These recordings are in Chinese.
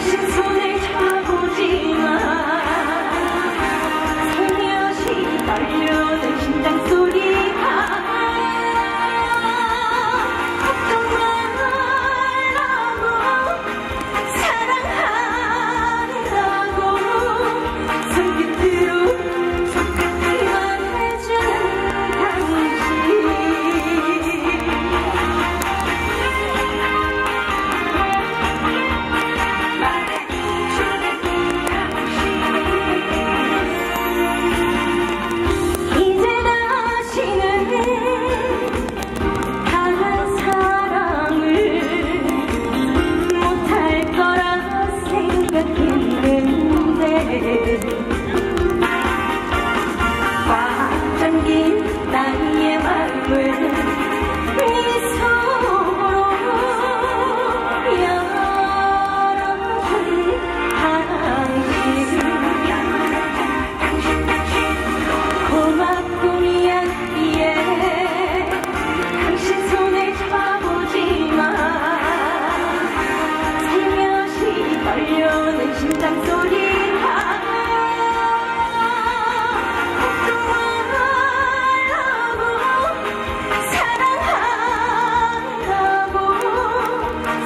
幸福你。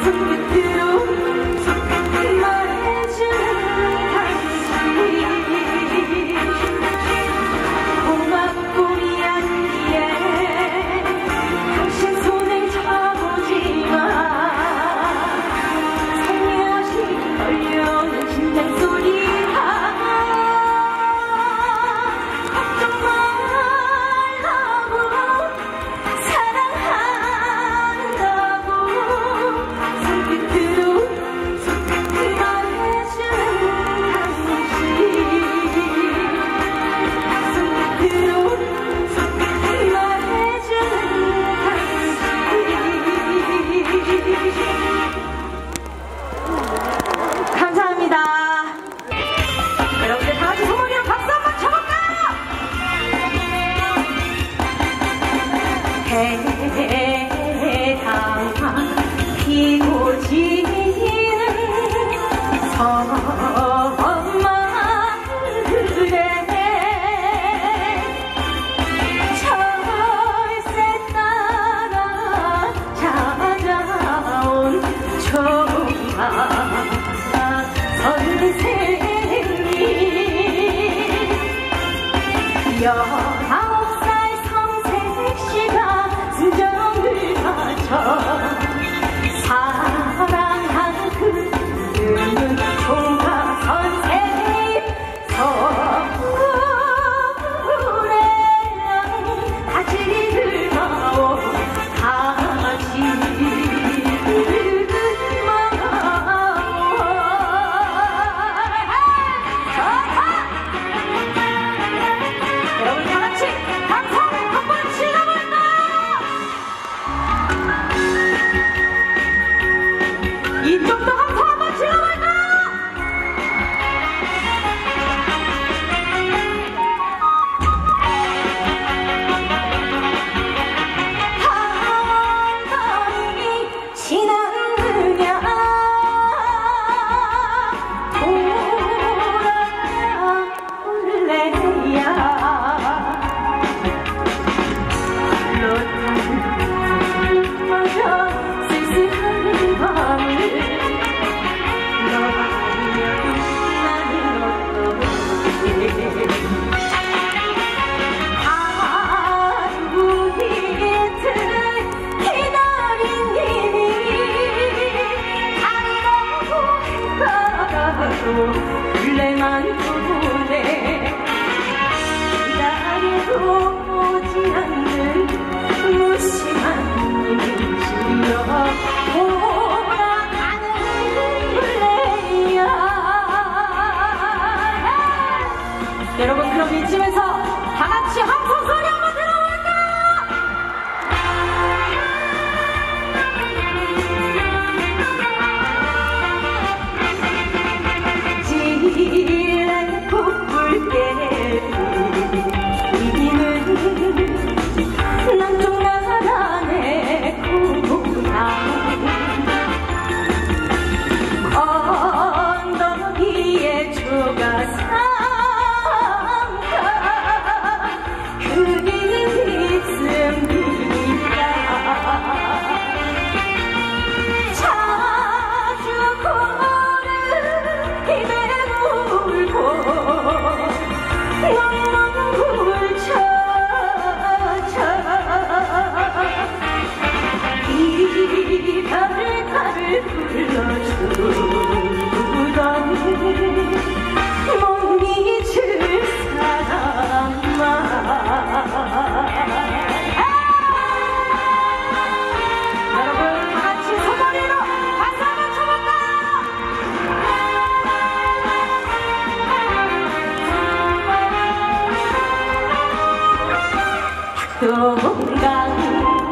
to the 여 Cảm.